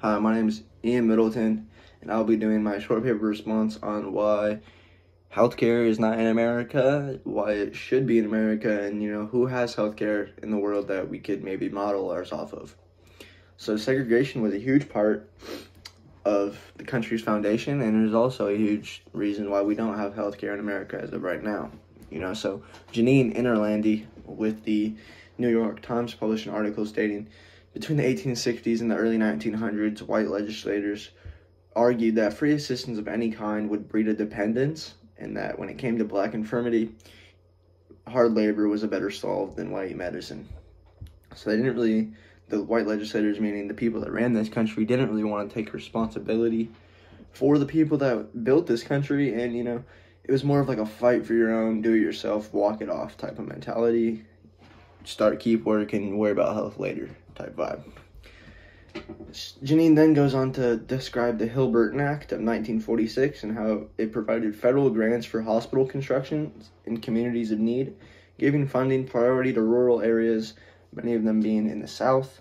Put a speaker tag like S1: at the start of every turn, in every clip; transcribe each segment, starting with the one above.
S1: Hi, my name is Ian Middleton, and I'll be doing my short paper response on why healthcare is not in America, why it should be in America, and you know who has healthcare in the world that we could maybe model ours off of. So segregation was a huge part of the country's foundation, and it is also a huge reason why we don't have healthcare in America as of right now. You know, so Janine Interlandi with the New York Times published an article stating between the 1860s and the early 1900s, white legislators argued that free assistance of any kind would breed a dependence, and that when it came to black infirmity, hard labor was a better solve than white medicine. So they didn't really, the white legislators, meaning the people that ran this country, didn't really want to take responsibility for the people that built this country, and you know, it was more of like a fight for your own, do it yourself, walk it off type of mentality. Start, keep working, worry about health later type vibe. Janine then goes on to describe the Hill-Burton Act of 1946 and how it provided federal grants for hospital construction in communities of need, giving funding priority to rural areas, many of them being in the South,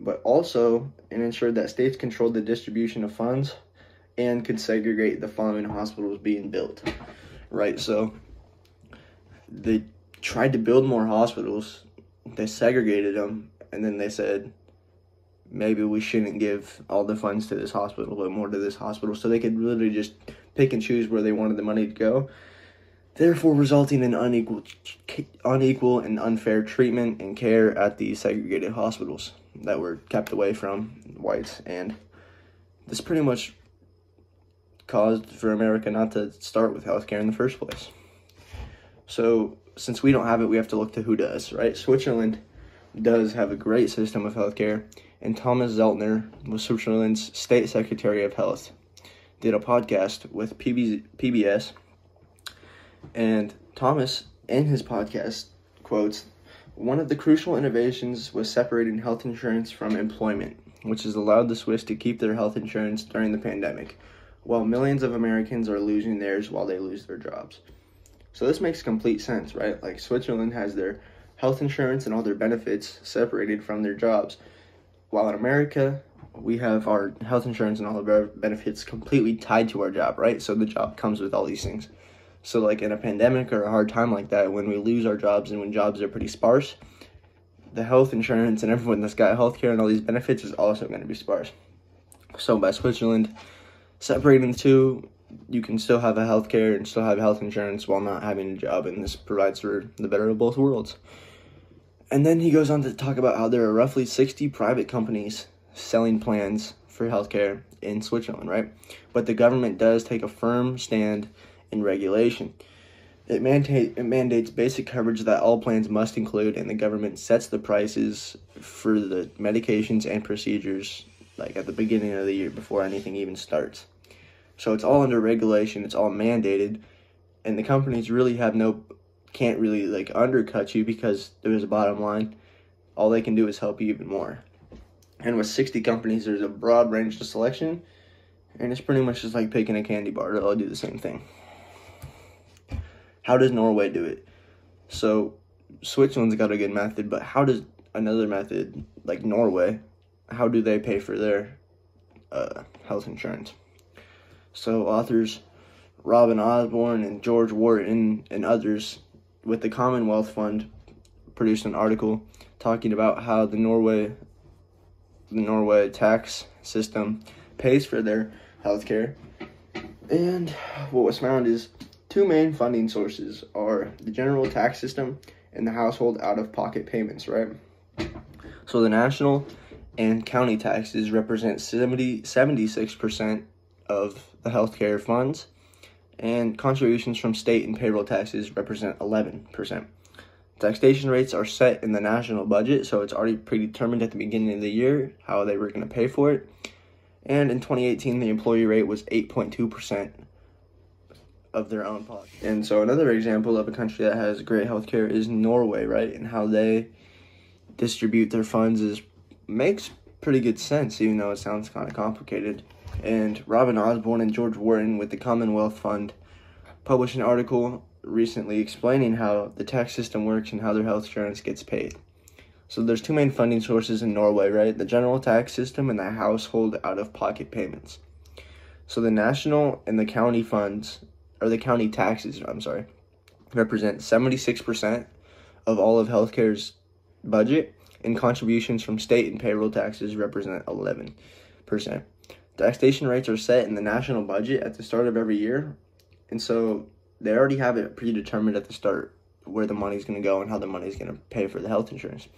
S1: but also it ensured that states controlled the distribution of funds and could segregate the following hospitals being built. Right, so they tried to build more hospitals, they segregated them, and then they said maybe we shouldn't give all the funds to this hospital but more to this hospital so they could literally just pick and choose where they wanted the money to go therefore resulting in unequal unequal and unfair treatment and care at these segregated hospitals that were kept away from whites and this pretty much caused for America not to start with healthcare in the first place. So since we don't have it, we have to look to who does, right? Switzerland does have a great system of healthcare, and Thomas Zeltner was Switzerland's state secretary of health. Did a podcast with PB, PBS, and Thomas, in his podcast, quotes, one of the crucial innovations was separating health insurance from employment, which has allowed the Swiss to keep their health insurance during the pandemic, while millions of Americans are losing theirs while they lose their jobs. So this makes complete sense, right? Like Switzerland has their health insurance and all their benefits separated from their jobs. While in America, we have our health insurance and all our benefits completely tied to our job, right? So the job comes with all these things. So, like in a pandemic or a hard time like that, when we lose our jobs and when jobs are pretty sparse, the health insurance and everyone that's got health care and all these benefits is also going to be sparse. So, by Switzerland separating the two, you can still have a health care and still have health insurance while not having a job, and this provides for the better of both worlds. And then he goes on to talk about how there are roughly 60 private companies selling plans for healthcare in Switzerland, right? But the government does take a firm stand in regulation. It, it mandates basic coverage that all plans must include, and the government sets the prices for the medications and procedures like at the beginning of the year before anything even starts. So it's all under regulation, it's all mandated, and the companies really have no can't really like undercut you because there's a bottom line. All they can do is help you even more. And with 60 companies, there's a broad range of selection, and it's pretty much just like picking a candy bar. They'll all do the same thing. How does Norway do it? So Switzerland's got a good method, but how does another method like Norway? How do they pay for their uh, health insurance? So authors Robin Osborn and George Wharton and others with the Commonwealth Fund produced an article talking about how the Norway the Norway tax system pays for their health care. And what was found is two main funding sources are the general tax system and the household out of pocket payments, right? So the national and county taxes represent 70, 76% of the healthcare funds and contributions from state and payroll taxes represent 11%. Taxation rates are set in the national budget, so it's already predetermined at the beginning of the year how they were going to pay for it. And in 2018, the employee rate was 8.2% of their own pocket. And so, another example of a country that has great healthcare is Norway, right? And how they distribute their funds is makes pretty good sense, even though it sounds kind of complicated and Robin Osborn and George Wharton with the Commonwealth Fund published an article recently explaining how the tax system works and how their health insurance gets paid. So there's two main funding sources in Norway, right? The general tax system and the household out-of-pocket payments. So the national and the county funds, or the county taxes, I'm sorry, represent 76% of all of healthcare's budget, and contributions from state and payroll taxes represent 11%. Taxation rates are set in the national budget at the start of every year, and so they already have it predetermined at the start where the money's going to go and how the money's going to pay for the health insurance.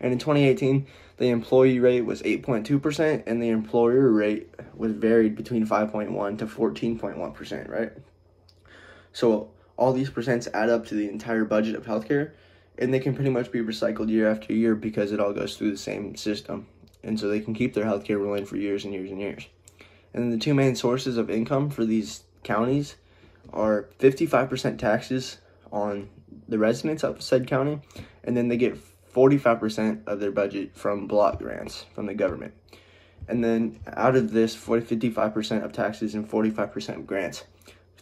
S1: And in 2018, the employee rate was 8.2%, and the employer rate was varied between 5.1 to 14.1%, right? So all these percents add up to the entire budget of healthcare, and they can pretty much be recycled year after year because it all goes through the same system. And so they can keep their healthcare rolling for years and years and years. And the two main sources of income for these counties are 55% taxes on the residents of said county, and then they get 45% of their budget from block grants from the government. And then out of this 40, 55% of taxes and 45% of grants,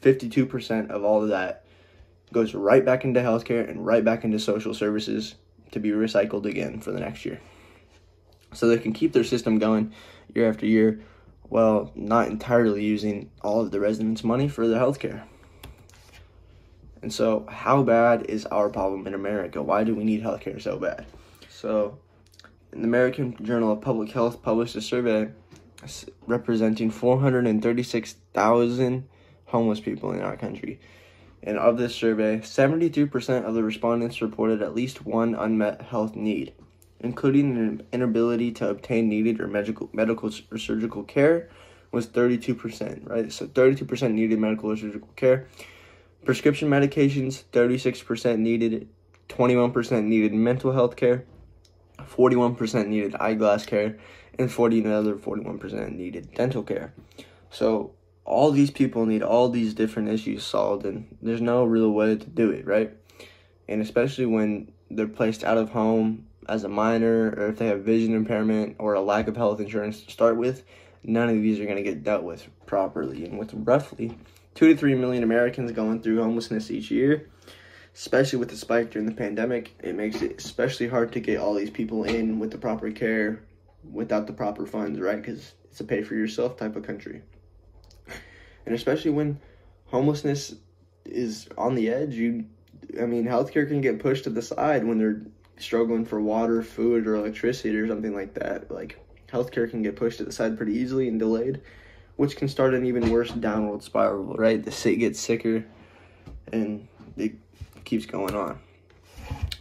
S1: 52% of all of that goes right back into healthcare and right back into social services to be recycled again for the next year. So they can keep their system going year after year while not entirely using all of the residents' money for their healthcare. And so, how bad is our problem in America? Why do we need healthcare so bad? So, the American Journal of Public Health published a survey representing 436,000 homeless people in our country. And of this survey, 73% of the respondents reported at least one unmet health need, including an inability to obtain needed or medical, medical or surgical care was 32%, right? So 32% needed medical or surgical care Prescription medications, 36% needed, 21% needed mental health care, 41% needed eyeglass care, and 40 another 41% needed dental care. So all these people need all these different issues solved, and there's no real way to do it, right? And especially when they're placed out of home as a minor, or if they have vision impairment or a lack of health insurance to start with, none of these are going to get dealt with properly. And with roughly two to three million Americans going through homelessness each year, especially with the spike during the pandemic. It makes it especially hard to get all these people in with the proper care without the proper funds, right? Because it's a pay for yourself type of country. And especially when homelessness is on the edge, you, I mean, healthcare can get pushed to the side when they're struggling for water, food, or electricity or something like that. Like, healthcare can get pushed to the side pretty easily and delayed which can start an even worse downward spiral, right? The sick gets sicker and it keeps going on.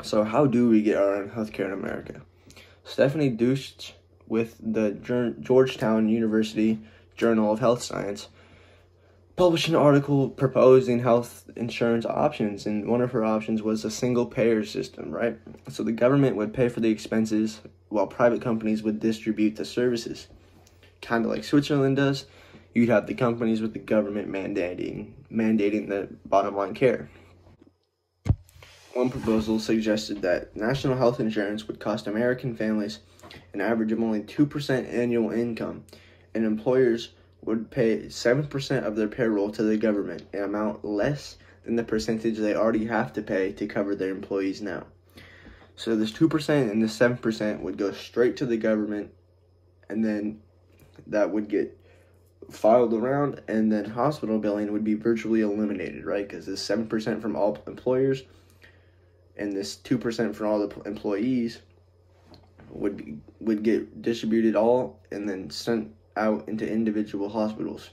S1: So, how do we get our own healthcare in America? Stephanie Deutsch with the Georgetown University Journal of Health Science published an article proposing health insurance options, and one of her options was a single payer system, right? So the government would pay for the expenses while private companies would distribute the services, kind of like Switzerland does you'd have the companies with the government mandating mandating the bottom line care. One proposal suggested that national health insurance would cost American families an average of only 2% annual income, and employers would pay 7% of their payroll to the government, an amount less than the percentage they already have to pay to cover their employees now. So this 2% and this 7% would go straight to the government, and then that would get filed around, and then hospital billing would be virtually eliminated, right? Because this seven percent from all employers, and this two percent from all the employees would be, would get distributed all and then sent out into individual hospitals.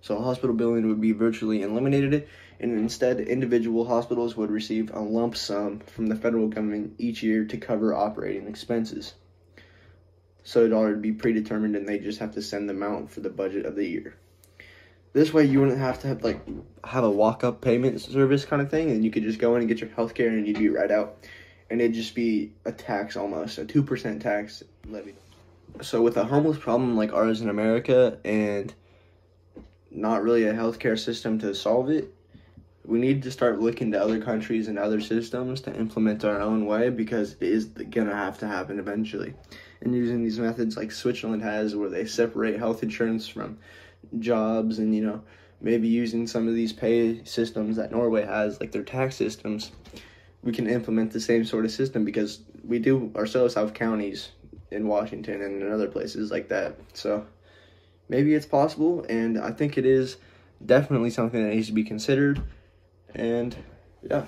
S1: So hospital billing would be virtually eliminated, and instead individual hospitals would receive a lump sum from the federal government each year to cover operating expenses so it'd already be predetermined and they just have to send them out for the budget of the year. This way you wouldn't have to have like have a walk up payment service kind of thing and you could just go in and get your health care and you'd be right out. And it'd just be a tax almost, a two percent tax levied. So with a homeless problem like ours in America and not really a healthcare system to solve it, we need to start looking to other countries and other systems to implement our own way because it is gonna have to happen eventually. And using these methods like Switzerland has, where they separate health insurance from jobs, and you know maybe using some of these pay systems that Norway has, like their tax systems, we can implement the same sort of system because we do ourselves have counties in Washington and in other places like that. So maybe it's possible, and I think it is definitely something that needs to be considered. And yeah.